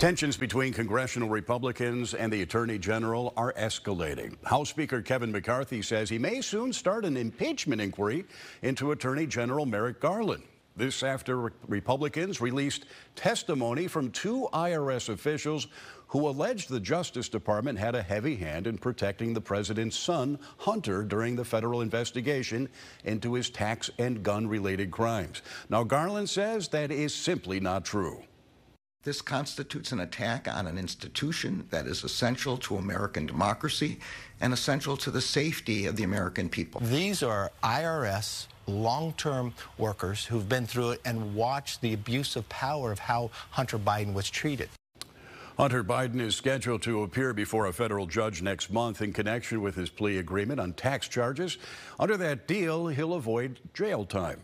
Tensions between congressional Republicans and the Attorney General are escalating. House Speaker Kevin McCarthy says he may soon start an impeachment inquiry into Attorney General Merrick Garland. This after Republicans released testimony from two IRS officials who alleged the Justice Department had a heavy hand in protecting the president's son, Hunter, during the federal investigation into his tax and gun related crimes. Now, Garland says that is simply not true. This constitutes an attack on an institution that is essential to American democracy and essential to the safety of the American people. These are IRS long-term workers who've been through it and watched the abuse of power of how Hunter Biden was treated. Hunter Biden is scheduled to appear before a federal judge next month in connection with his plea agreement on tax charges. Under that deal, he'll avoid jail time.